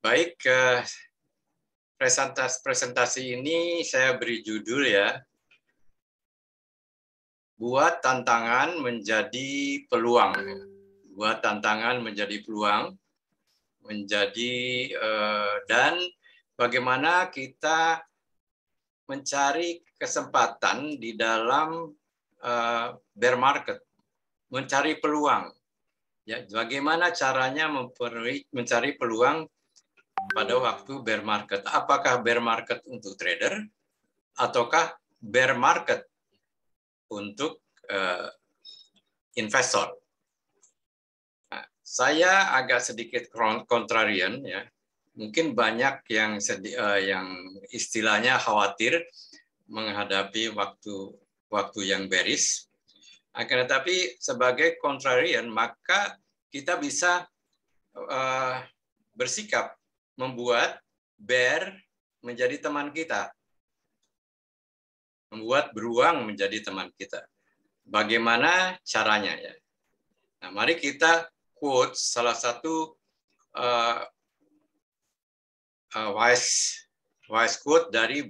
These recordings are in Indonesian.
Baik, eh, presentasi presentasi ini saya beri judul ya. Buat tantangan menjadi peluang. Buat tantangan menjadi peluang, menjadi eh, dan bagaimana kita mencari kesempatan di dalam eh, bear market, mencari peluang. Ya, bagaimana caranya mencari peluang pada waktu bear market. Apakah bear market untuk trader ataukah bear market untuk uh, investor? Nah, saya agak sedikit kontrarian ya. Mungkin banyak yang sedi uh, yang istilahnya khawatir menghadapi waktu waktu yang bearish. Akan tetapi sebagai kontrarian maka kita bisa uh, bersikap membuat bear menjadi teman kita. Membuat beruang menjadi teman kita. Bagaimana caranya ya? Nah, mari kita quote salah satu uh, uh, wise wise quote dari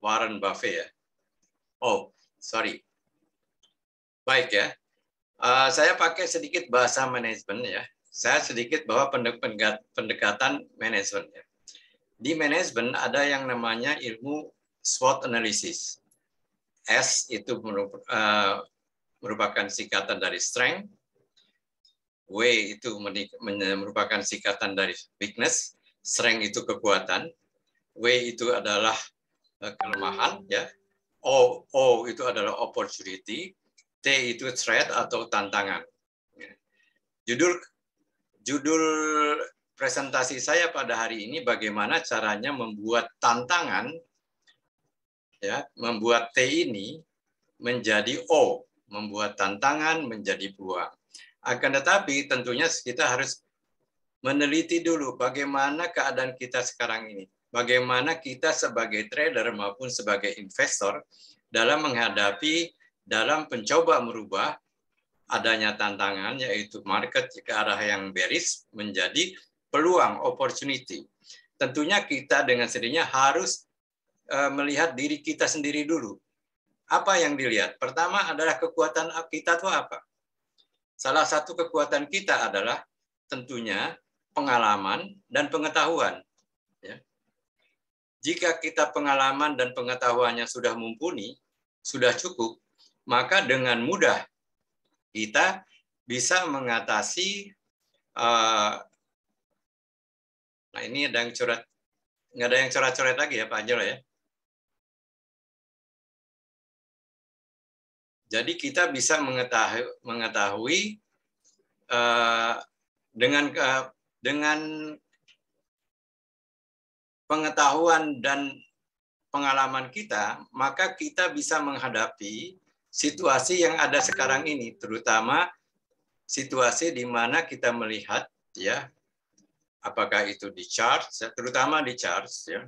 Warren Buffett ya. Oh, sorry. Baik ya. Uh, saya pakai sedikit bahasa manajemen ya saya sedikit bahwa pendekatan manajemen. Di manajemen ada yang namanya ilmu SWOT analysis. S itu eh, merupakan singkatan dari strength, W itu merupakan singkatan dari weakness, strength itu kekuatan, W itu adalah eh, kelemahan, ya. O, o itu adalah opportunity, T itu threat atau tantangan. Judul judul presentasi saya pada hari ini bagaimana caranya membuat tantangan ya, membuat T ini menjadi O, membuat tantangan menjadi peluang. Akan tetapi tentunya kita harus meneliti dulu bagaimana keadaan kita sekarang ini. Bagaimana kita sebagai trader maupun sebagai investor dalam menghadapi, dalam mencoba merubah adanya tantangan yaitu market ke arah yang bearish menjadi peluang opportunity. Tentunya kita dengan sendirinya harus eh, melihat diri kita sendiri dulu. Apa yang dilihat? Pertama adalah kekuatan kita itu apa? Salah satu kekuatan kita adalah tentunya pengalaman dan pengetahuan. Ya. Jika kita pengalaman dan pengetahuannya sudah mumpuni, sudah cukup, maka dengan mudah kita bisa mengatasi uh, nah ini ada yang coret nggak ada yang coret-coret lagi ya Pak Anjel ya? Jadi kita bisa mengetahui mengetahui uh, dengan uh, dengan pengetahuan dan pengalaman kita maka kita bisa menghadapi situasi yang ada sekarang ini, terutama situasi di mana kita melihat ya apakah itu di chart, terutama di chart ya,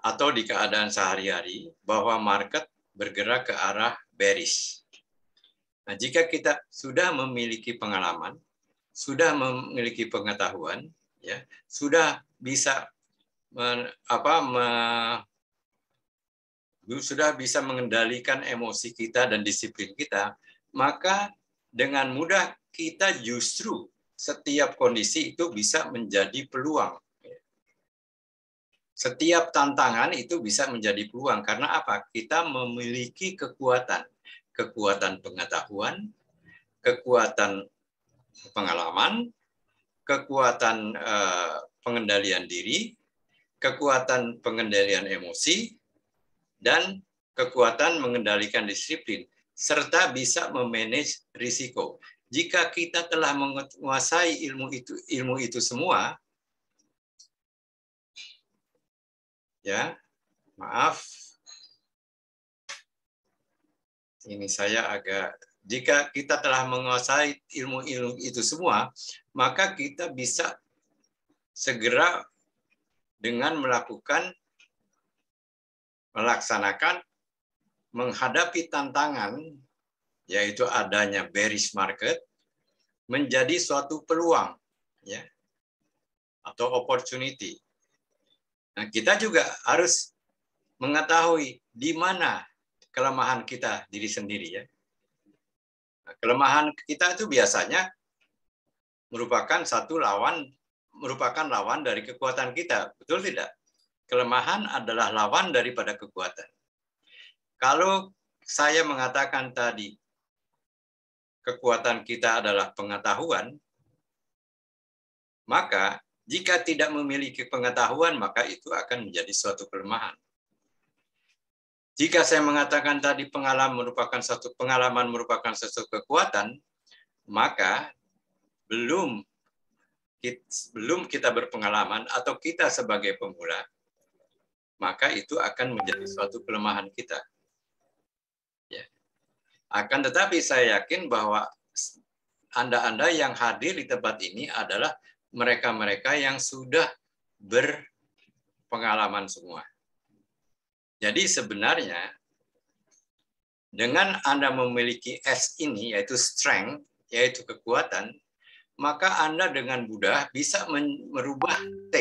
atau di keadaan sehari-hari bahwa market bergerak ke arah bearish. Nah, jika kita sudah memiliki pengalaman, sudah memiliki pengetahuan, ya, sudah bisa men, apa, me, sudah bisa mengendalikan emosi kita dan disiplin kita, maka dengan mudah kita justru setiap kondisi itu bisa menjadi peluang. Setiap tantangan itu bisa menjadi peluang karena apa? Kita memiliki kekuatan, kekuatan pengetahuan, kekuatan pengalaman, kekuatan eh, pengendalian diri, kekuatan pengendalian emosi, dan kekuatan mengendalikan disiplin, serta bisa memanage risiko. Jika kita telah menguasai ilmu itu ilmu itu semua, ya maaf, ini saya agak jika kita telah menguasai ilmu-ilmu itu semua, maka kita bisa segera dengan melakukan melaksanakan menghadapi tantangan yaitu adanya bearish market menjadi suatu peluang ya atau opportunity. Nah, kita juga harus mengetahui di mana kelemahan kita diri sendiri ya. Nah, kelemahan kita itu biasanya merupakan satu lawan merupakan lawan dari kekuatan kita, betul tidak? Kelemahan adalah lawan daripada kekuatan. Kalau saya mengatakan tadi kekuatan kita adalah pengetahuan, maka jika tidak memiliki pengetahuan, maka itu akan menjadi suatu kelemahan. Jika saya mengatakan tadi pengalaman merupakan satu pengalaman merupakan sesuatu kekuatan, maka belum belum kita berpengalaman atau kita sebagai pemula, maka itu akan menjadi suatu kelemahan kita. Ya. Akan tetapi saya yakin bahwa Anda-Anda yang hadir di tempat ini adalah mereka-mereka yang sudah berpengalaman semua. Jadi sebenarnya dengan Anda memiliki S ini, yaitu strength, yaitu kekuatan, maka Anda dengan mudah bisa merubah T,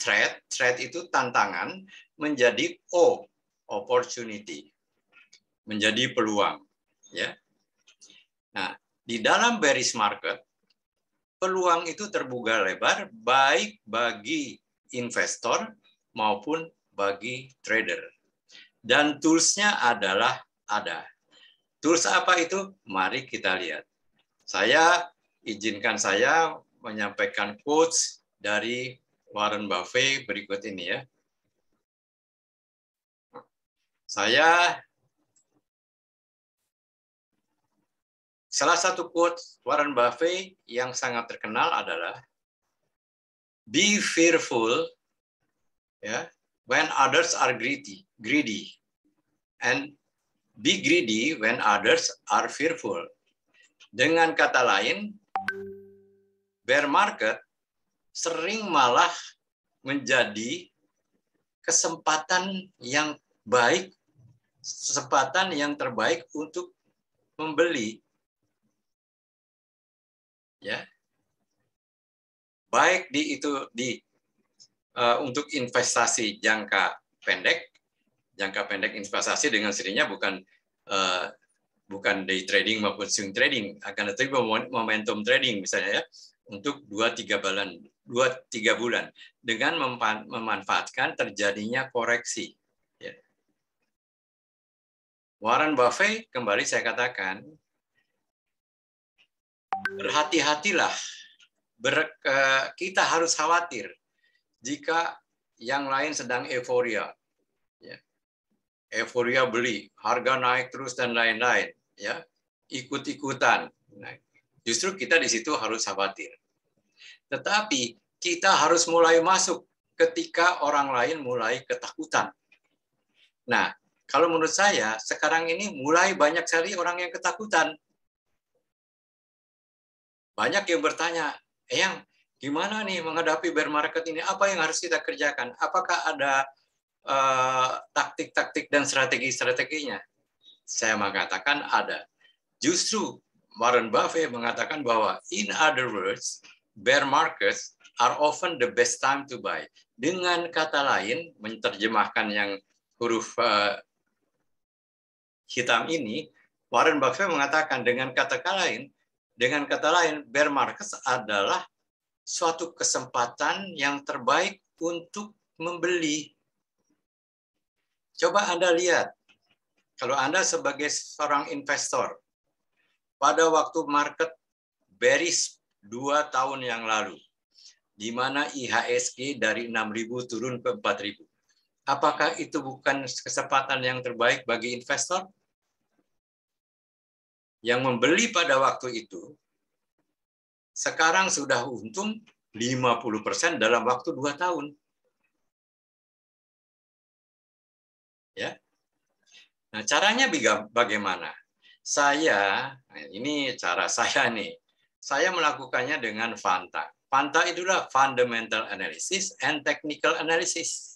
threat, threat itu tantangan, menjadi O, opportunity, menjadi peluang. Ya. Nah, di dalam bearish market, peluang itu terbuka lebar baik bagi investor maupun bagi trader. Dan toolsnya adalah ada. Tools apa itu? Mari kita lihat. Saya izinkan saya menyampaikan quotes dari Warren Buffett berikut ini ya. Saya salah satu quote Warren Buffett yang sangat terkenal adalah be fearful ya when others are greedy greedy and be greedy when others are fearful. Dengan kata lain, bear market sering malah menjadi kesempatan yang baik, kesempatan yang terbaik untuk membeli. Ya. Baik di itu di uh, untuk investasi jangka pendek jangka pendek investasi dengan sendirinya bukan uh, bukan day trading maupun swing trading akan tetapi momentum trading misalnya ya untuk dua tiga bulan dua tiga bulan dengan memanfaatkan terjadinya koreksi. Ya. Warren Buffett kembali saya katakan berhati-hatilah ber, uh, kita harus khawatir jika yang lain sedang euforia euforia beli, harga naik terus dan lain-lain, ya ikut-ikutan. Nah, justru kita di situ harus khawatir. Tetapi kita harus mulai masuk ketika orang lain mulai ketakutan. Nah, kalau menurut saya sekarang ini mulai banyak sekali orang yang ketakutan. Banyak yang bertanya, "Eyang, gimana nih menghadapi bear market ini? Apa yang harus kita kerjakan? Apakah ada Eh, taktik-taktik dan strategi-strateginya? Saya mengatakan ada. Justru Warren Buffett mengatakan bahwa in other words, bear markets are often the best time to buy. Dengan kata lain, menerjemahkan yang huruf uh, hitam ini, Warren Buffett mengatakan dengan kata lain, dengan kata lain, bear markets adalah suatu kesempatan yang terbaik untuk membeli Coba Anda lihat, kalau Anda sebagai seorang investor, pada waktu market bearish dua tahun yang lalu, di mana IHSG dari 6.000 turun ke 4.000. Apakah itu bukan kesempatan yang terbaik bagi investor? Yang membeli pada waktu itu, sekarang sudah untung 50% dalam waktu dua tahun. Ya. Nah, caranya bagaimana? Saya, ini cara saya nih. Saya melakukannya dengan FANTA. FANTA itulah fundamental analysis and technical analysis.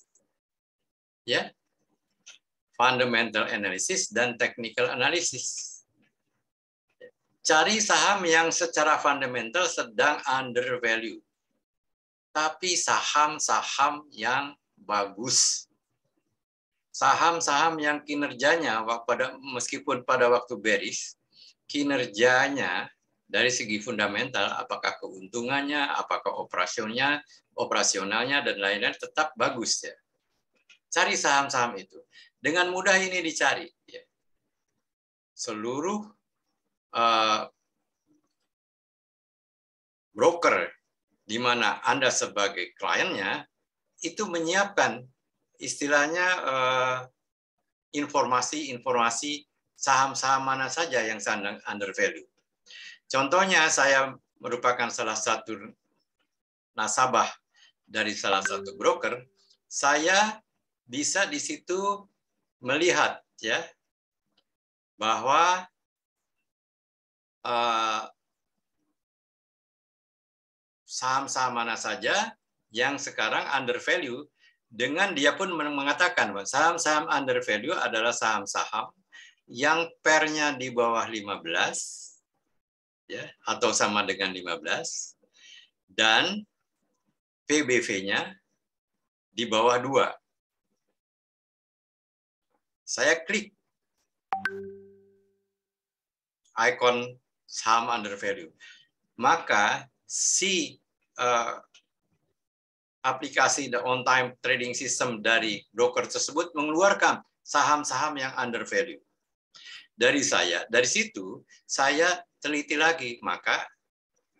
Ya. Fundamental analysis dan technical analysis. Cari saham yang secara fundamental sedang undervalue. tapi saham-saham yang bagus. Saham-saham yang kinerjanya pada meskipun pada waktu bearish, kinerjanya dari segi fundamental, apakah keuntungannya, apakah operasionalnya, operasionalnya dan lain-lain tetap bagus ya. Cari saham-saham itu. Dengan mudah ini dicari. Ya. Seluruh uh, broker di mana Anda sebagai kliennya itu menyiapkan istilahnya uh, informasi-informasi saham-saham mana saja yang under value. Contohnya saya merupakan salah satu nasabah dari salah satu broker, saya bisa di situ melihat ya bahwa uh, saham-saham mana saja yang sekarang under value dengan dia pun mengatakan bahwa saham-saham under value adalah saham-saham yang pernya di bawah 15 ya atau sama dengan 15 dan PBV-nya di bawah 2. Saya klik icon saham under value. Maka si uh, aplikasi the on time trading system dari broker tersebut mengeluarkan saham-saham yang under value. Dari saya, dari situ saya teliti lagi, maka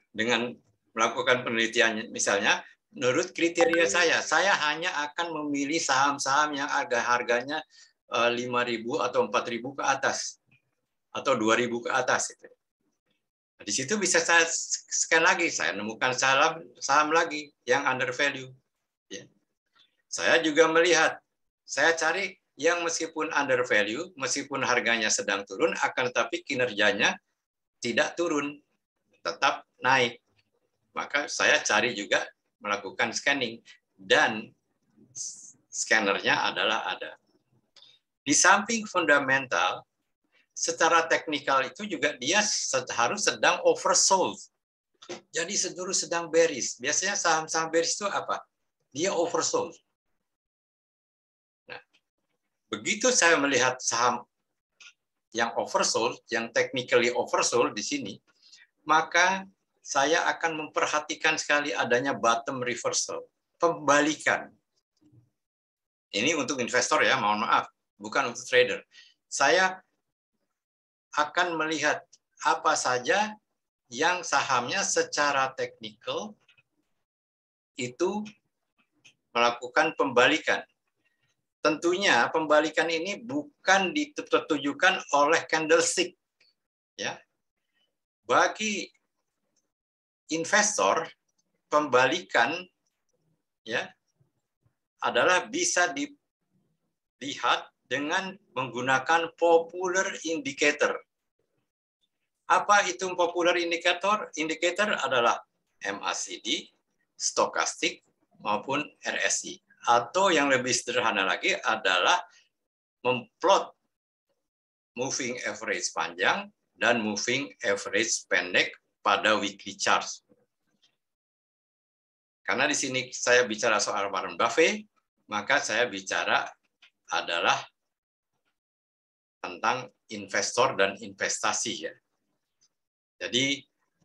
dengan melakukan penelitian misalnya menurut kriteria saya, saya hanya akan memilih saham-saham yang harga harganya 5.000 eh, atau 4.000 ke atas atau 2.000 ke atas itu. Nah, di situ bisa saya scan lagi, saya nemukan saham saham lagi yang under value. Ya. Saya juga melihat, saya cari yang meskipun under value, meskipun harganya sedang turun, akan tetapi kinerjanya tidak turun, tetap naik. Maka saya cari juga melakukan scanning dan scannernya adalah ada. Di samping fundamental, secara teknikal itu juga dia harus sedang oversold. Jadi seluruh sedang bearish. Biasanya saham-saham bearish itu apa? Dia oversold. Nah, begitu saya melihat saham yang oversold, yang technically oversold di sini, maka saya akan memperhatikan sekali adanya bottom reversal, pembalikan. Ini untuk investor ya, mohon maaf, bukan untuk trader. Saya akan melihat apa saja yang sahamnya secara teknikal itu melakukan pembalikan. Tentunya pembalikan ini bukan ditujukan oleh candlestick. Ya. Bagi investor, pembalikan ya adalah bisa dilihat dengan menggunakan popular indicator. Apa itu popular indicator? Indicator adalah MACD, stokastik, maupun RSI. Atau yang lebih sederhana lagi adalah memplot moving average panjang dan moving average pendek pada weekly chart. Karena di sini saya bicara soal Warren Buffett, maka saya bicara adalah tentang investor dan investasi ya. Jadi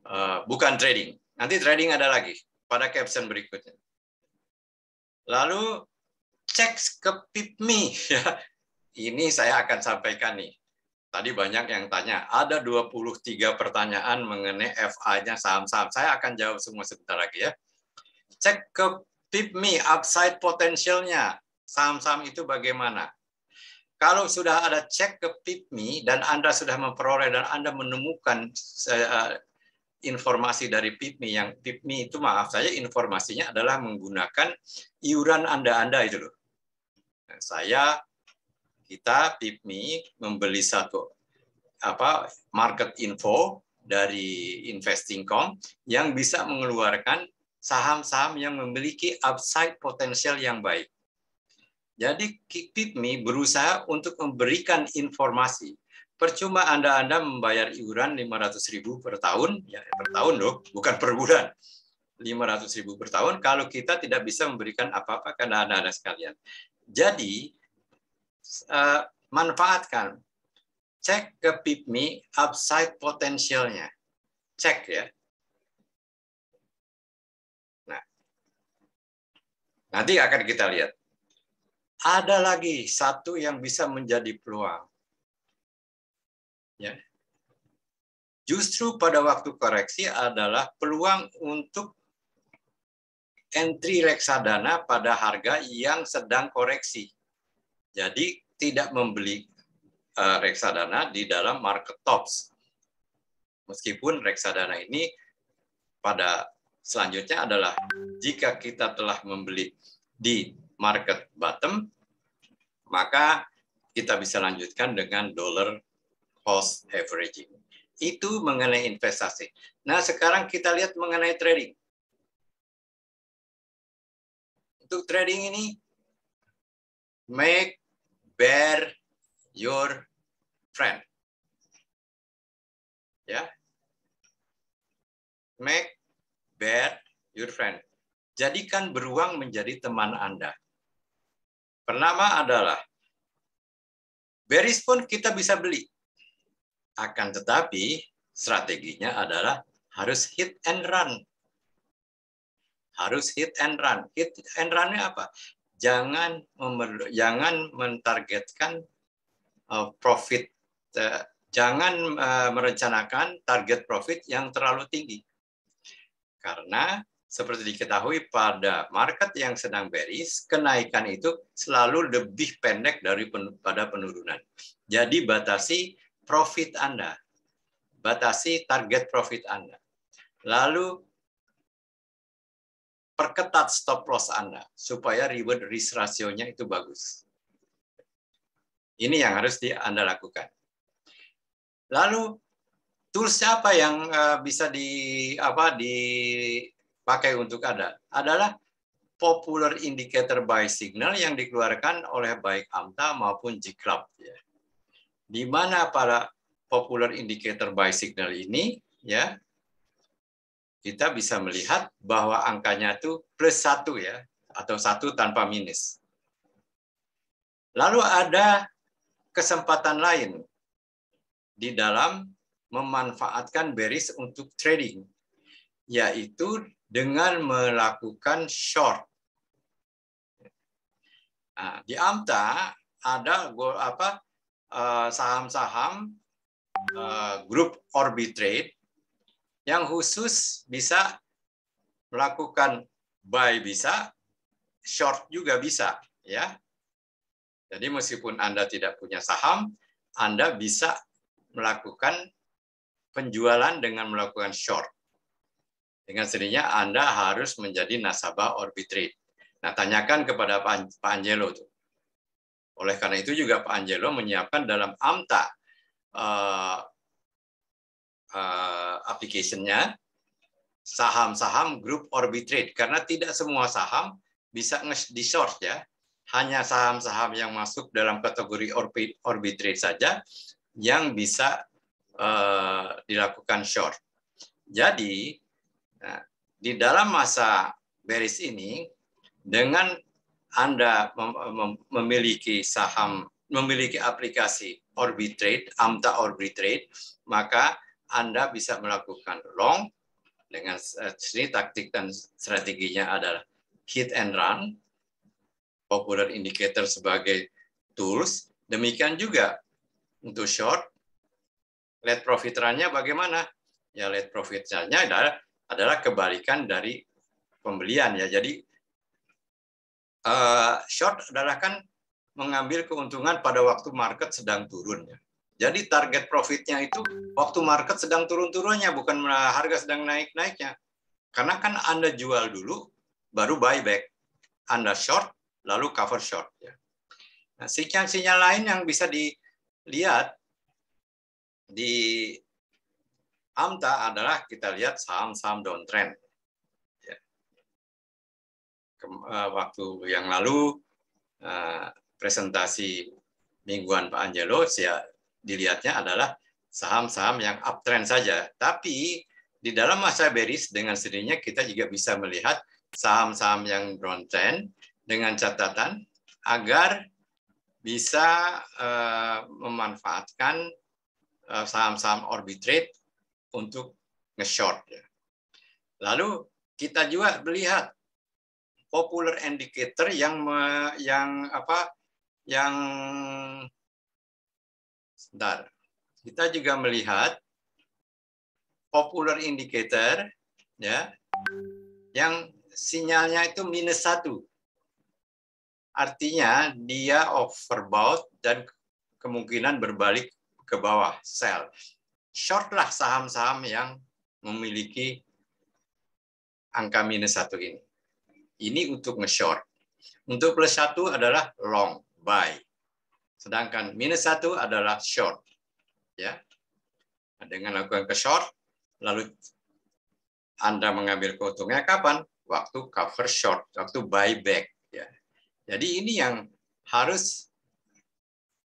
uh, bukan trading. Nanti trading ada lagi pada caption berikutnya. Lalu cek ke PIPMI ya. Ini saya akan sampaikan nih. Tadi banyak yang tanya, ada 23 pertanyaan mengenai FA-nya saham-saham. Saya akan jawab semua sebentar lagi ya. Cek ke PIPMI upside potensialnya saham-saham itu bagaimana? Kalau sudah ada cek ke PIPMI dan Anda sudah memperoleh dan Anda menemukan uh, informasi dari PIPMI yang PIPMI itu maaf saja informasinya adalah menggunakan iuran Anda-Anda itu loh. Saya kita PIPMI membeli satu apa market info dari Investing.com yang bisa mengeluarkan saham-saham yang memiliki upside potensial yang baik. Jadi PIPMI berusaha untuk memberikan informasi. Percuma Anda-Anda membayar iuran 500 ribu per tahun, ya per tahun loh, bukan per bulan. 500 ribu per tahun kalau kita tidak bisa memberikan apa-apa ke anak-anak sekalian. Jadi, uh, manfaatkan. Cek ke PIPMI upside potensialnya. Cek ya. Nah, nanti akan kita lihat. Ada lagi satu yang bisa menjadi peluang. Ya. Justru pada waktu koreksi adalah peluang untuk entry reksadana pada harga yang sedang koreksi. Jadi tidak membeli uh, reksadana di dalam market tops. Meskipun reksadana ini pada selanjutnya adalah jika kita telah membeli di market bottom, maka kita bisa lanjutkan dengan dollar cost averaging. Itu mengenai investasi. Nah, sekarang kita lihat mengenai trading. untuk trading ini make bear your friend. Ya. Make bear your friend. Jadikan beruang menjadi teman Anda. Pertama adalah beris pun kita bisa beli. Akan tetapi strateginya adalah harus hit and run harus hit and run. Hit and run-nya apa? Jangan jangan mentargetkan uh, profit, uh, jangan uh, merencanakan target profit yang terlalu tinggi. Karena seperti diketahui pada market yang sedang bearish, kenaikan itu selalu lebih pendek daripada penurunan. Jadi batasi profit Anda. Batasi target profit Anda. Lalu perketat stop loss Anda supaya reward risk ratio-nya itu bagus. Ini yang harus di Anda lakukan. Lalu tools apa yang eh, bisa di apa dipakai untuk Anda? Adalah popular indicator buy signal yang dikeluarkan oleh baik AMTA maupun GClub ya. Di mana para popular indicator buy signal ini ya kita bisa melihat bahwa angkanya itu plus satu ya, atau satu tanpa minus. Lalu ada kesempatan lain di dalam memanfaatkan bearish untuk trading, yaitu dengan melakukan short. Nah, di AMTA ada apa eh, saham-saham uh, grup Orbitrade yang khusus bisa melakukan buy bisa, short juga bisa, ya. Jadi meskipun Anda tidak punya saham, Anda bisa melakukan penjualan dengan melakukan short. Dengan sendirinya Anda harus menjadi nasabah Orbitrade. Nah, tanyakan kepada Pak Angelo tuh. Oleh karena itu juga Pak Angelo menyiapkan dalam AMTA uh, uh, application-nya saham-saham grup Orbitrade karena tidak semua saham bisa di short ya. Hanya saham-saham yang masuk dalam kategori Orbit Orbitrade saja yang bisa uh, dilakukan short. Jadi di dalam masa bearish ini dengan Anda mem memiliki saham memiliki aplikasi Orbitrade, AMTA Orbitrade, maka anda bisa melakukan long dengan eh, sini taktik dan strateginya adalah hit and run, popular indicator sebagai tools. Demikian juga untuk short, let profit run-nya bagaimana? Ya let profit run-nya adalah adalah kebalikan dari pembelian ya. Jadi uh, short adalah kan mengambil keuntungan pada waktu market sedang turun ya. Jadi target profitnya itu waktu market sedang turun-turunnya, bukan harga sedang naik-naiknya. Karena kan Anda jual dulu, baru buyback. Anda short, lalu cover short. Ya. Nah, sinyal-sinyal lain yang bisa dilihat di AMTA adalah kita lihat saham-saham downtrend. Ya. Eh, waktu yang lalu eh, presentasi mingguan Pak Angelo, saya dilihatnya adalah saham-saham yang uptrend saja. Tapi di dalam masa bearish dengan sendirinya kita juga bisa melihat saham-saham yang downtrend dengan catatan agar bisa uh, memanfaatkan uh, saham-saham arbitrage untuk nge-short. Ya. Lalu kita juga melihat popular indicator yang yang apa yang sebentar. Kita juga melihat popular indicator ya yang sinyalnya itu minus satu. Artinya dia overbought dan kemungkinan berbalik ke bawah sell. Shortlah saham-saham yang memiliki angka minus satu ini. Ini untuk nge-short. Untuk plus satu adalah long, buy. Sedangkan minus satu adalah short. Ya, Dengan lakukan ke short, lalu Anda mengambil keuntungannya kapan? Waktu cover short, waktu buyback. Ya. Jadi ini yang harus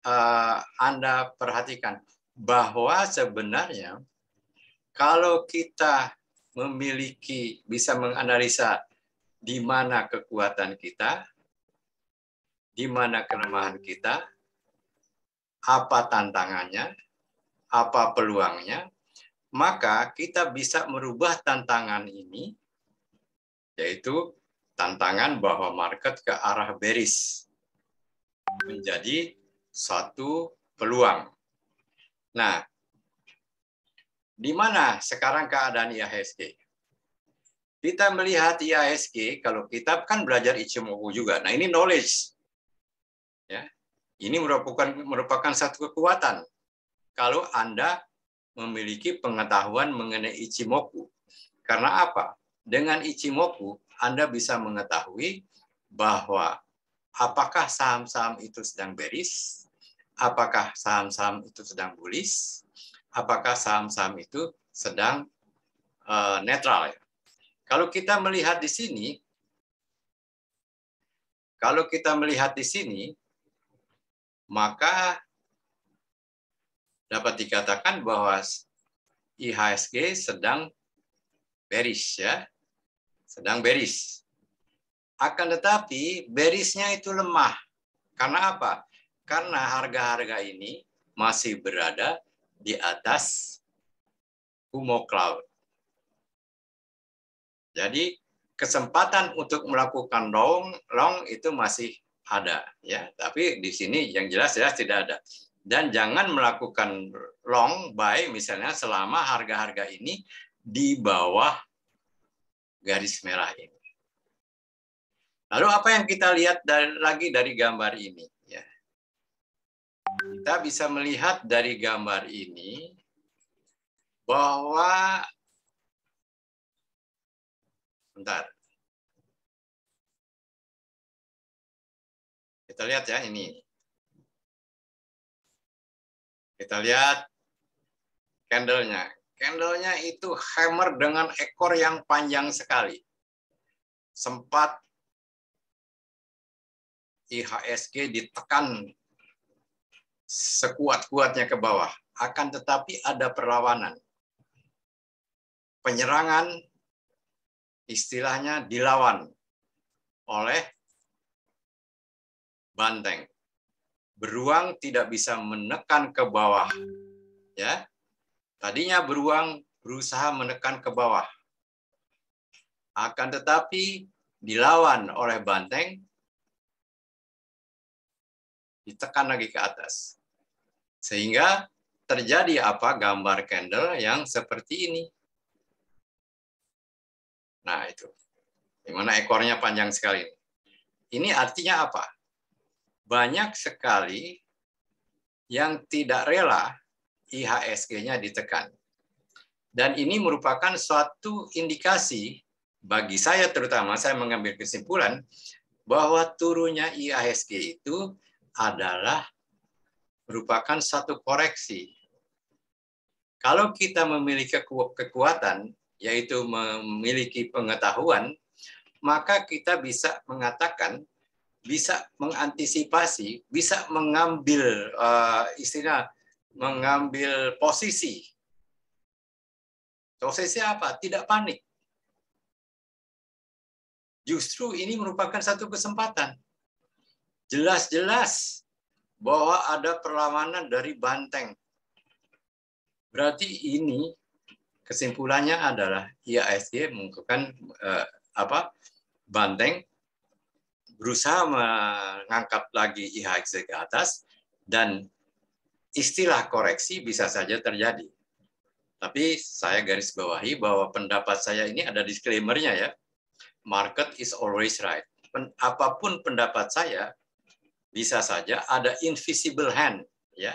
uh, Anda perhatikan bahwa sebenarnya kalau kita memiliki bisa menganalisa di mana kekuatan kita, di mana kelemahan kita, apa tantangannya, apa peluangnya, maka kita bisa merubah tantangan ini, yaitu tantangan bahwa market ke arah bearish menjadi satu peluang. Nah, di mana sekarang keadaan IHSG? Kita melihat IHSG, kalau kita kan belajar Ichimoku juga. Nah, ini knowledge. Ya. Ini merupakan merupakan satu kekuatan. Kalau Anda memiliki pengetahuan mengenai Ichimoku. Karena apa? Dengan Ichimoku, Anda bisa mengetahui bahwa apakah saham-saham itu sedang bearish, apakah saham-saham itu sedang bullish, apakah saham-saham itu sedang uh, netral. Ya. Kalau kita melihat di sini, kalau kita melihat di sini, maka dapat dikatakan bahwa IHSG sedang bearish ya, sedang bearish. Akan tetapi bearishnya itu lemah. Karena apa? Karena harga-harga ini masih berada di atas Kumo Cloud. Jadi kesempatan untuk melakukan long long itu masih ada ya, tapi di sini yang jelas jelas tidak ada. Dan jangan melakukan long buy misalnya selama harga-harga ini di bawah garis merah ini. Lalu apa yang kita lihat dari, lagi dari gambar ini? Kita bisa melihat dari gambar ini bahwa bentar. Kita lihat ya ini. Kita lihat candlenya. Candlenya itu hammer dengan ekor yang panjang sekali. Sempat IHSG ditekan sekuat-kuatnya ke bawah. Akan tetapi ada perlawanan. Penyerangan istilahnya dilawan oleh banteng. Beruang tidak bisa menekan ke bawah. Ya. Tadinya beruang berusaha menekan ke bawah. Akan tetapi dilawan oleh banteng, ditekan lagi ke atas. Sehingga terjadi apa gambar candle yang seperti ini. Nah, itu. Di mana ekornya panjang sekali. Ini artinya apa? Banyak sekali yang tidak rela IHSG-nya ditekan. Dan ini merupakan suatu indikasi bagi saya terutama saya mengambil kesimpulan bahwa turunnya IHSG itu adalah merupakan satu koreksi. Kalau kita memiliki kekuatan, yaitu memiliki pengetahuan, maka kita bisa mengatakan, bisa mengantisipasi, bisa mengambil uh, istilah mengambil posisi Prosesnya apa? Tidak panik. Justru ini merupakan satu kesempatan. Jelas-jelas bahwa ada perlawanan dari banteng. Berarti ini kesimpulannya adalah IASG mengungkapkan eh, apa banteng berusaha mengangkat lagi IHSG ke atas dan istilah koreksi bisa saja terjadi. Tapi saya garis bawahi bahwa pendapat saya ini ada disclaimer-nya ya market is always right. Apa pun pendapat saya, bisa saja ada invisible hand, ya,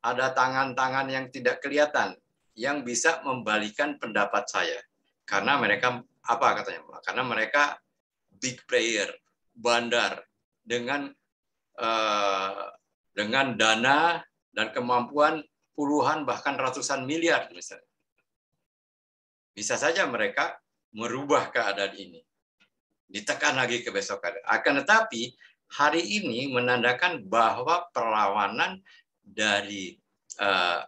ada tangan-tangan yang tidak kelihatan yang bisa membalikan pendapat saya, karena mereka apa katanya? Karena mereka big player, bandar dengan uh, dengan dana dan kemampuan puluhan bahkan ratusan miliar misalnya. Bisa saja mereka merubah keadaan ini. Ditekan lagi ke besok. Akan tetapi hari ini menandakan bahwa perlawanan dari uh,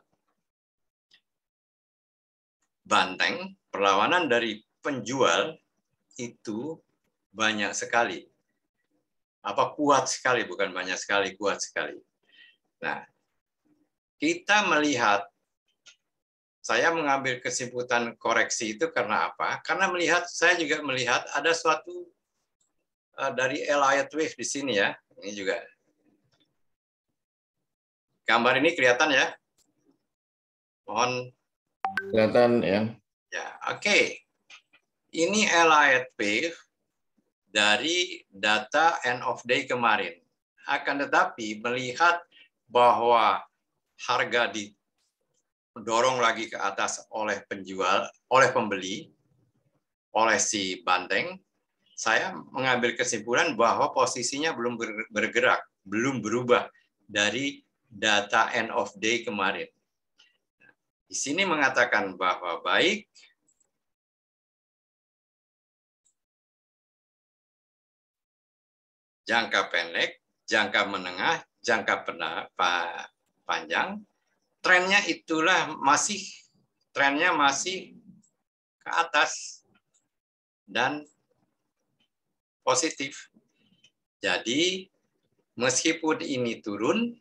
banteng, perlawanan dari penjual itu banyak sekali. Apa kuat sekali, bukan banyak sekali, kuat sekali. Nah, kita melihat saya mengambil kesimpulan koreksi itu karena apa? Karena melihat saya juga melihat ada suatu dari Elliott Wave di sini ya. Ini juga gambar ini kelihatan ya. Mohon kelihatan ya. Ya, oke. Okay. Ini Elliott Wave dari data end of day kemarin. Akan tetapi melihat bahwa harga di dorong lagi ke atas oleh penjual, oleh pembeli, oleh si banteng, saya mengambil kesimpulan bahwa posisinya belum bergerak, belum berubah dari data end of day kemarin. Di sini mengatakan bahwa baik jangka pendek, jangka menengah, jangka panjang trennya itulah masih trennya masih ke atas dan positif. Jadi meskipun ini turun,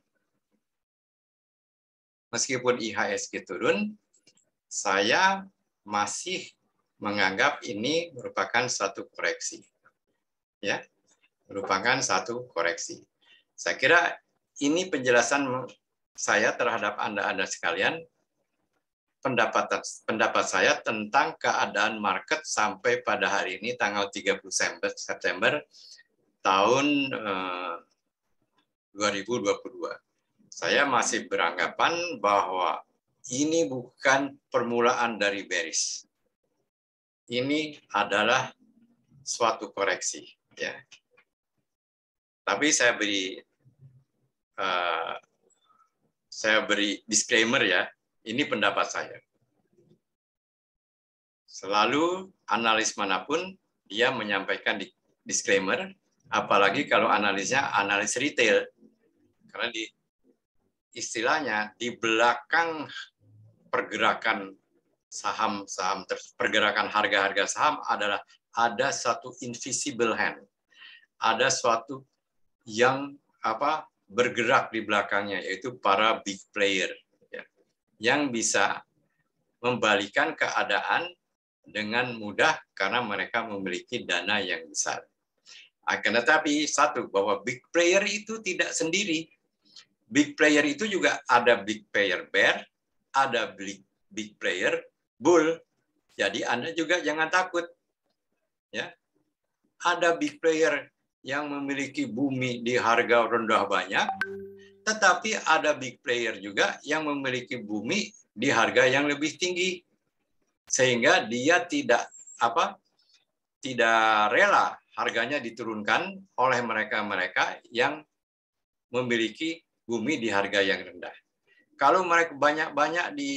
meskipun IHSG turun, saya masih menganggap ini merupakan satu koreksi. Ya, merupakan satu koreksi. Saya kira ini penjelasan saya terhadap Anda-Anda sekalian, pendapat pendapat saya tentang keadaan market sampai pada hari ini tanggal 30 September, September tahun eh, 2022. Saya masih beranggapan bahwa ini bukan permulaan dari bearish. Ini adalah suatu koreksi, ya. Tapi saya beri uh, saya beri disclaimer ya, ini pendapat saya. Selalu analis mana pun dia menyampaikan disclaimer, apalagi kalau analisnya analis retail. Karena di istilahnya di belakang pergerakan saham-saham pergerakan harga-harga saham adalah ada satu invisible hand. Ada suatu yang apa bergerak di belakangnya yaitu para big player yang bisa membalikan keadaan dengan mudah karena mereka memiliki dana yang besar. Akan tetapi satu bahwa big player itu tidak sendiri. Big player itu juga ada big player bear, ada big big player bull. Jadi Anda juga jangan takut. Ya. Ada big player yang memiliki bumi di harga rendah banyak, tetapi ada big player juga yang memiliki bumi di harga yang lebih tinggi. Sehingga dia tidak apa? tidak rela harganya diturunkan oleh mereka-mereka yang memiliki bumi di harga yang rendah. Kalau mereka banyak-banyak di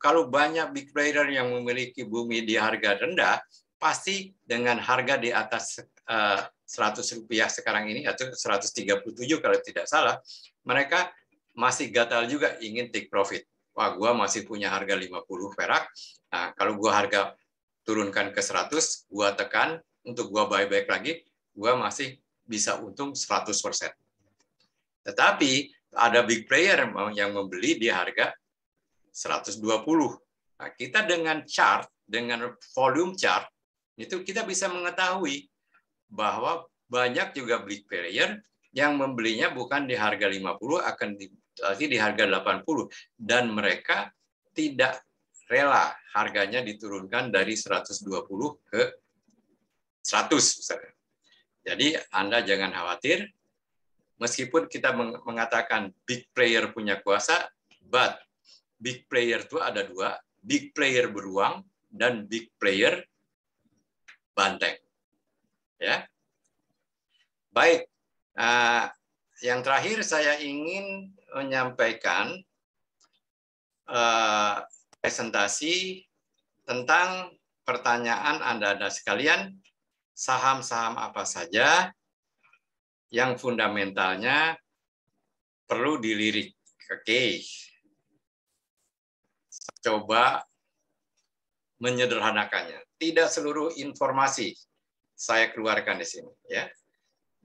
kalau banyak big player yang memiliki bumi di harga rendah, pasti dengan harga di atas uh, 100 rupiah sekarang ini atau 137 kalau tidak salah, mereka masih gatal juga ingin take profit. wah gua masih punya harga 50 perak. Nah, kalau gua harga turunkan ke 100, gua tekan untuk gua buyback lagi, gua masih bisa untung 100%. Tetapi ada big player yang membeli di harga 120. Nah, kita dengan chart, dengan volume chart, itu kita bisa mengetahui bahwa banyak juga big player yang membelinya bukan di harga 50 akan di, di harga 80 dan mereka tidak rela harganya diturunkan dari 120 ke 100 misalnya. Jadi Anda jangan khawatir meskipun kita mengatakan big player punya kuasa but big player itu ada dua, big player beruang dan big player banteng. Ya. Baik. Uh, yang terakhir saya ingin menyampaikan uh, presentasi tentang pertanyaan Anda-Anda sekalian, saham-saham apa saja yang fundamentalnya perlu dilirik. Oke. Coba menyederhanakannya. Tidak seluruh informasi saya keluarkan di sini, ya.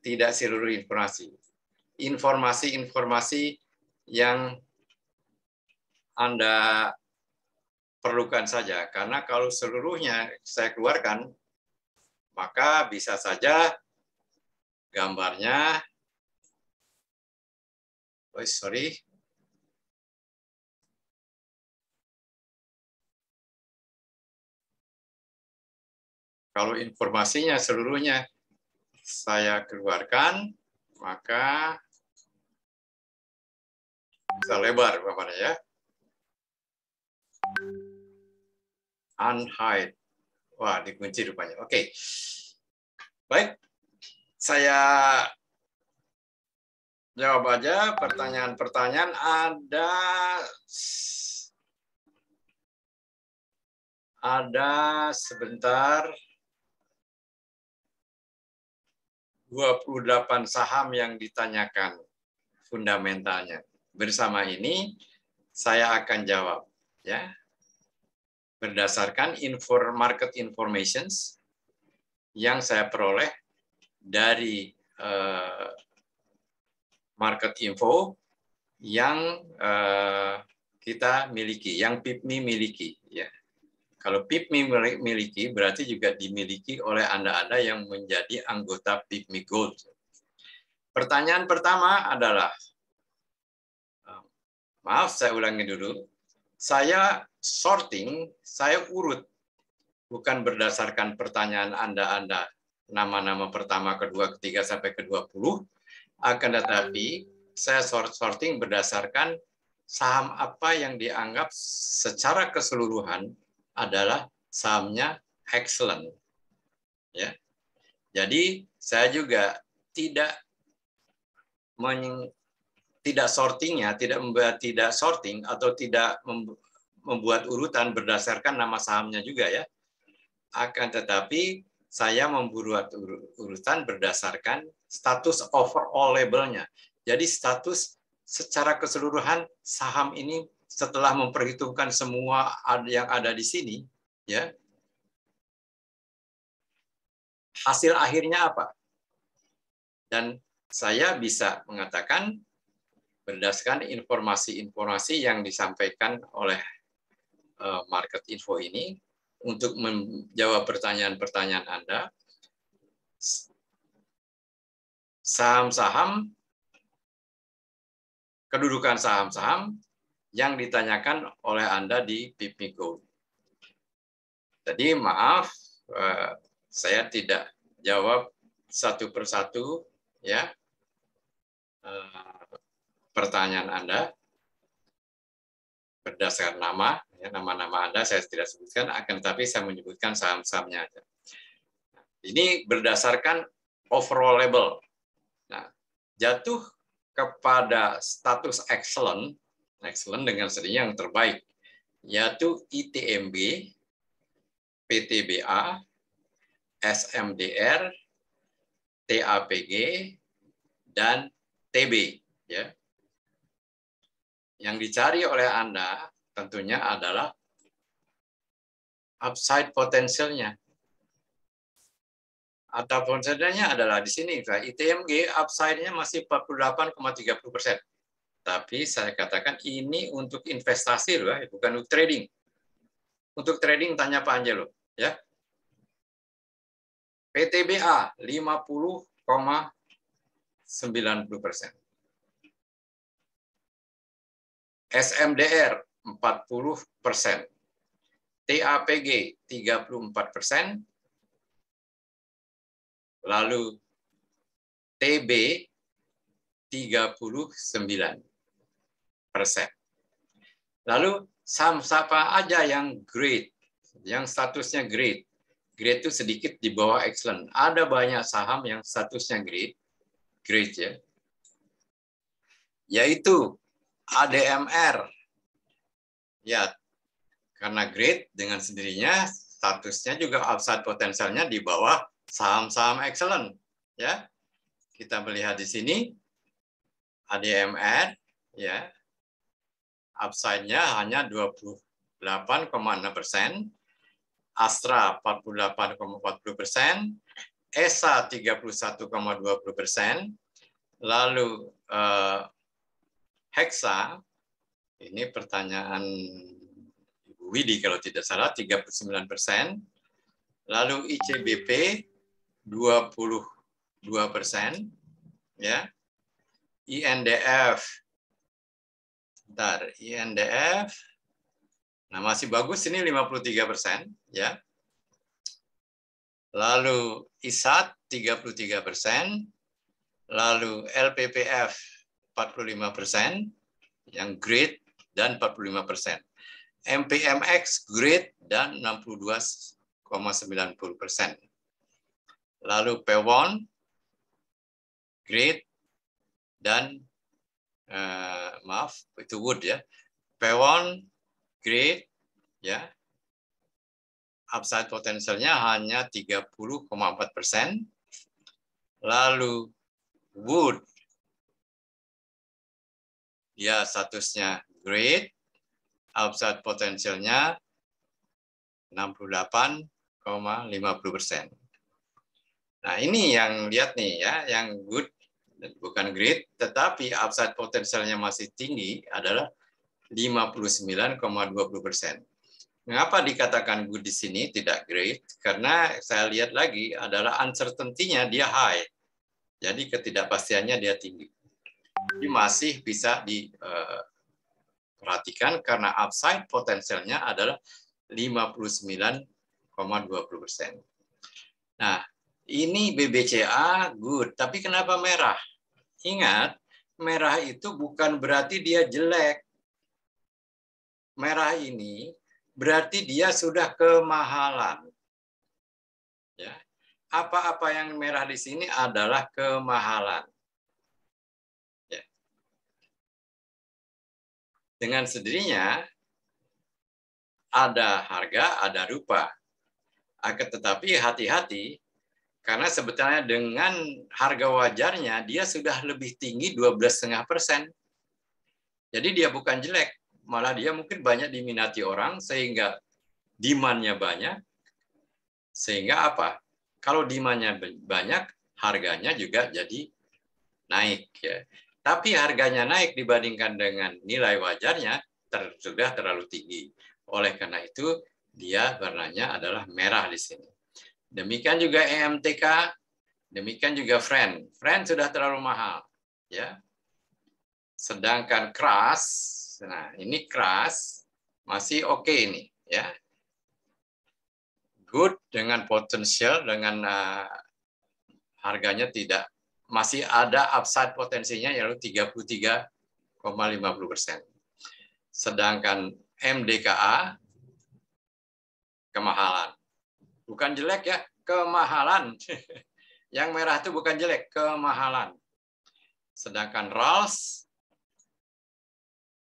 Tidak seluruh informasi. Informasi-informasi yang Anda perlukan saja karena kalau seluruhnya saya keluarkan maka bisa saja gambarnya oh sorry Kalau informasinya seluruhnya saya keluarkan, maka bisa lebar Bapak ya. Unhide. Wah, dikunci rupanya. Oke. Baik. Saya jawab aja pertanyaan-pertanyaan ada ada sebentar 28 saham yang ditanyakan fundamentalnya. Bersama ini saya akan jawab ya. Berdasarkan inform market informations yang saya peroleh dari uh, market info yang uh, kita miliki, yang PIPMI miliki ya. Kalau PIPMI miliki, berarti juga dimiliki oleh Anda-Anda yang menjadi anggota PIPMI Gold. Pertanyaan pertama adalah, eh, maaf saya ulangi dulu, saya sorting, saya urut, bukan berdasarkan pertanyaan Anda-Anda, nama-nama pertama, kedua, ketiga, sampai ke 20, akan tetapi saya sorting berdasarkan saham apa yang dianggap secara keseluruhan adalah sahamnya excellent. Ya. Jadi saya juga tidak men, tidak sortingnya, tidak membuat tidak sorting atau tidak membuat urutan berdasarkan nama sahamnya juga ya. Akan tetapi saya membuat urutan berdasarkan status overall labelnya. Jadi status secara keseluruhan saham ini setelah memperhitungkan semua yang ada di sini, ya, hasil akhirnya apa? Dan saya bisa mengatakan berdasarkan informasi-informasi yang disampaikan oleh eh, market info ini untuk menjawab pertanyaan-pertanyaan Anda, saham-saham, kedudukan saham-saham yang ditanyakan oleh Anda di PIPMI Jadi maaf, eh, saya tidak jawab satu persatu ya eh, pertanyaan Anda berdasarkan nama, ya, nama-nama Anda saya tidak sebutkan, akan tetapi saya menyebutkan saham-sahamnya aja. Ini berdasarkan overall label. Nah, jatuh kepada status excellent excellent dengan seninya yang terbaik, yaitu ITMB, PTBA, SMDR, TAPG, dan TB. Ya. Yang dicari oleh Anda tentunya adalah upside potensialnya. Atau potensialnya adalah di sini, ITMG upside-nya masih 48,30 persen. Tapi saya katakan ini untuk investasi loh, ya, bukan untuk trading. Untuk trading tanya Pak Angelo, ya. PTBA 50,90 persen. SMDR 40 persen. TAPG 34 persen. Lalu TB 39 persen. Lalu saham siapa aja yang great, yang statusnya great. Great itu sedikit di bawah excellent. Ada banyak saham yang statusnya great, great ya. Yaitu ADMR. Ya, karena great dengan sendirinya statusnya juga upside potensialnya di bawah saham-saham excellent. Ya, kita melihat di sini ADMR, ya, upside-nya hanya 28,6 persen, Astra 48,40 persen, ESA 31,20 persen, lalu eh, Hexa, ini pertanyaan Ibu Widi kalau tidak salah, 39 persen. Lalu ICBP 22 persen. ya INDF, Bentar, INDF, nah masih bagus ini 53 persen. ya Lalu ISAT 33 persen. Lalu LPPF 45 persen, yang grade dan 45 persen. MPMX grade dan 62,90 persen. Lalu P1 grade dan uh, maaf itu wood ya. P1 grade ya upside potensialnya hanya 30,4 persen. Lalu wood dia statusnya grade, upside potensialnya 68,50 persen. Nah ini yang lihat nih ya, yang good bukan great, tetapi upside potensialnya masih tinggi adalah 59,20 persen. Mengapa dikatakan good di sini tidak great? Karena saya lihat lagi adalah uncertainty-nya dia high. Jadi ketidakpastiannya dia tinggi ini masih bisa diperhatikan karena upside potensialnya adalah 59,20 persen. Ini BBCA good, tapi kenapa merah? Ingat, merah itu bukan berarti dia jelek. Merah ini berarti dia sudah kemahalan. Ya. Apa-apa yang merah di sini adalah kemahalan. dengan sendirinya ada harga, ada rupa. Akan tetapi hati-hati karena sebetulnya dengan harga wajarnya dia sudah lebih tinggi 12,5 persen. Jadi dia bukan jelek, malah dia mungkin banyak diminati orang sehingga demandnya banyak. Sehingga apa? Kalau demandnya banyak, harganya juga jadi naik. Ya. Tapi harganya naik dibandingkan dengan nilai wajarnya ter, sudah terlalu tinggi. Oleh karena itu, dia warnanya adalah merah di sini. Demikian juga EMTK, demikian juga Friend. Friend sudah terlalu mahal, ya. Sedangkan keras, nah ini keras masih oke okay ini, ya. Good dengan potensial dengan uh, harganya tidak masih ada upside potensinya yaitu 33,50 persen. Sedangkan MDKA kemahalan. Bukan jelek ya, kemahalan. Yang merah itu bukan jelek, kemahalan. Sedangkan RALS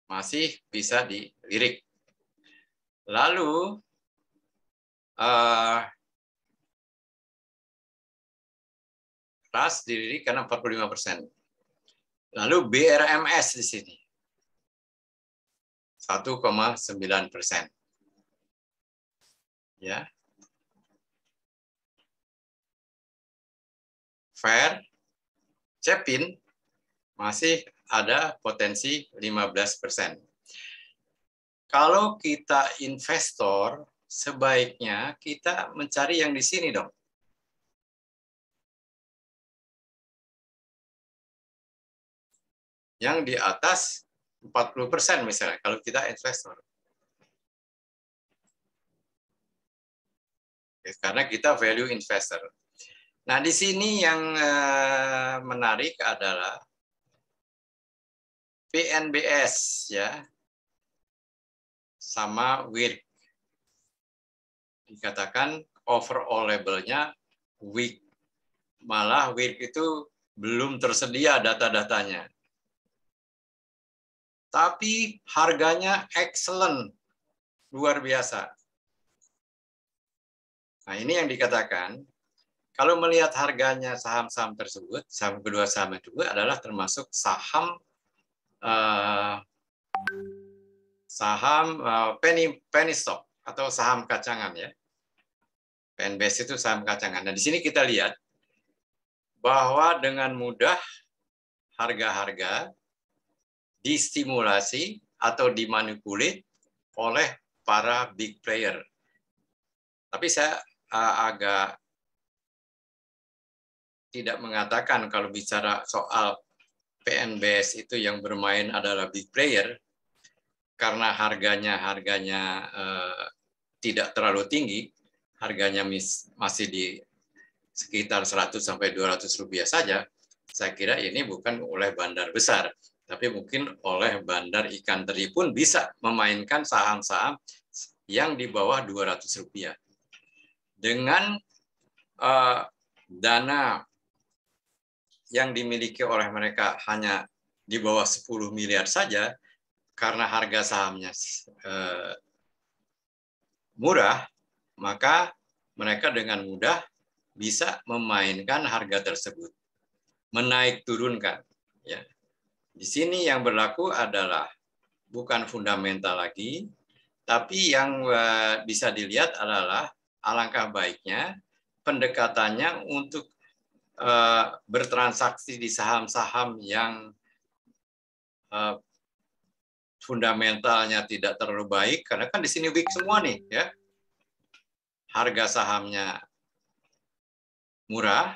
masih bisa dilirik. Lalu uh, ras diri karena 45 persen. Lalu BRMS di sini. 1,9 persen. Ya. Fair, Cepin masih ada potensi 15 persen. Kalau kita investor, sebaiknya kita mencari yang di sini dong. Yang di atas 40 persen misalnya, kalau kita investor. Karena kita value investor. Nah, di sini yang eh, menarik adalah PNBS ya sama WIRK. Dikatakan overall labelnya weak. Malah WIRK itu belum tersedia data-datanya. Tapi harganya excellent, luar biasa. Nah ini yang dikatakan, kalau melihat harganya saham-saham tersebut, saham kedua saham itu adalah termasuk saham uh, saham uh, penny penny stock atau saham kacangan ya. PNBS itu saham kacangan. Nah, di sini kita lihat bahwa dengan mudah harga-harga distimulasi atau dimanipulit oleh para big player. Tapi saya uh, agak tidak mengatakan kalau bicara soal PNBS itu yang bermain adalah big player karena harganya harganya eh, tidak terlalu tinggi, harganya mis, masih di sekitar 100 sampai 200 rupiah saja, saya kira ini bukan oleh bandar besar, tapi mungkin oleh bandar ikan teri pun bisa memainkan saham-saham yang di bawah 200 rupiah. Dengan uh, dana yang dimiliki oleh mereka hanya di bawah 10 miliar saja, karena harga sahamnya eh, murah, maka mereka dengan mudah bisa memainkan harga tersebut, menaik turunkan. Ya. Di sini yang berlaku adalah bukan fundamental lagi, tapi yang eh, bisa dilihat adalah alangkah baiknya pendekatannya untuk Eh, bertransaksi di saham-saham yang uh, fundamentalnya tidak terlalu baik karena kan di sini weak semua nih ya. Harga sahamnya murah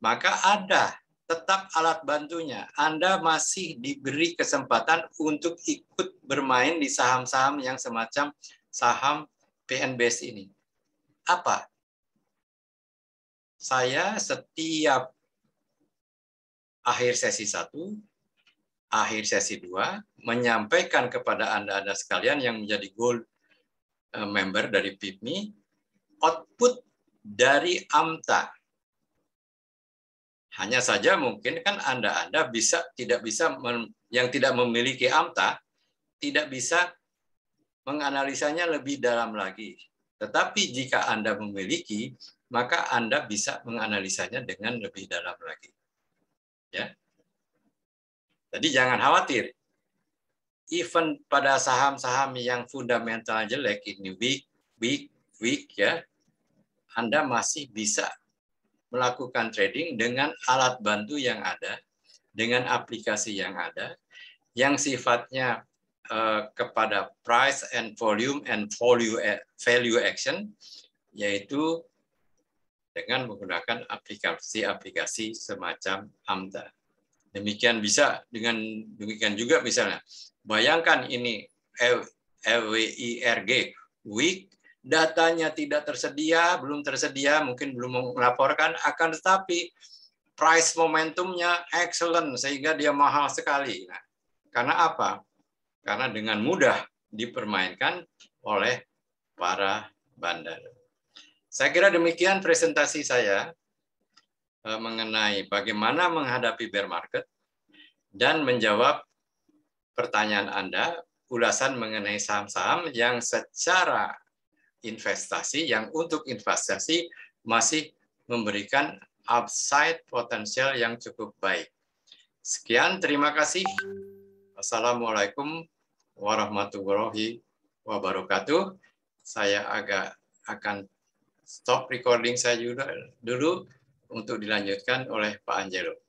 maka ada tetap alat bantunya. Anda masih diberi kesempatan untuk ikut bermain di saham-saham yang semacam saham PNBS ini. Apa saya setiap akhir sesi satu, akhir sesi dua, menyampaikan kepada Anda-Anda sekalian yang menjadi gold eh, member dari PIPMI, output dari AMTA. Hanya saja mungkin kan Anda-Anda bisa tidak bisa yang tidak memiliki AMTA tidak bisa menganalisanya lebih dalam lagi. Tetapi jika Anda memiliki, maka Anda bisa menganalisanya dengan lebih dalam lagi. Ya. Jadi jangan khawatir. Even pada saham-saham yang fundamental jelek ini weak, weak, weak ya, Anda masih bisa melakukan trading dengan alat bantu yang ada, dengan aplikasi yang ada, yang sifatnya uh, kepada price and volume and value value action, yaitu dengan menggunakan aplikasi-aplikasi semacam AMDA. Demikian bisa dengan demikian juga misalnya bayangkan ini LWIRG week datanya tidak tersedia, belum tersedia, mungkin belum melaporkan akan tetapi price momentumnya excellent sehingga dia mahal sekali. Nah, karena apa? Karena dengan mudah dipermainkan oleh para bandar. Saya kira demikian presentasi saya eh, mengenai bagaimana menghadapi bear market dan menjawab pertanyaan Anda, ulasan mengenai saham-saham yang secara investasi, yang untuk investasi masih memberikan upside potensial yang cukup baik. Sekian, terima kasih. Assalamualaikum warahmatullahi wabarakatuh. Saya agak akan stop recording saya juga dulu untuk dilanjutkan oleh Pak Angelo.